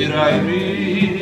I read?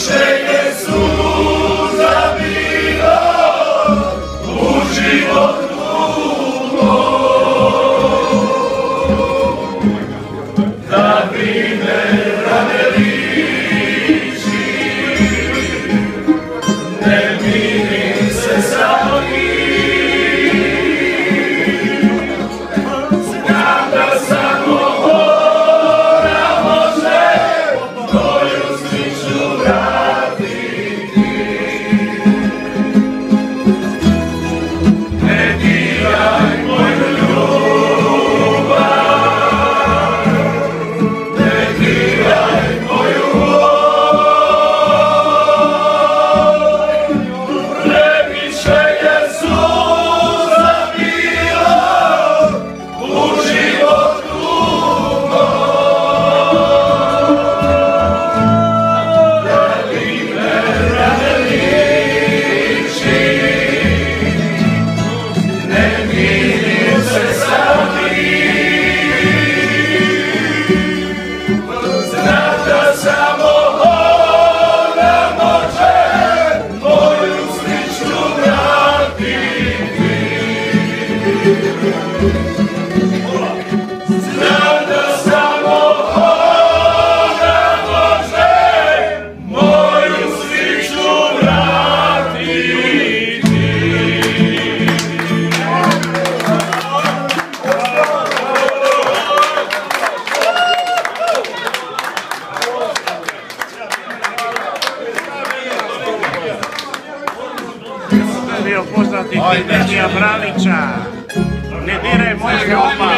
Cheio Jesus. bio poznati Nedija Branića. Ne diraj mojega opa.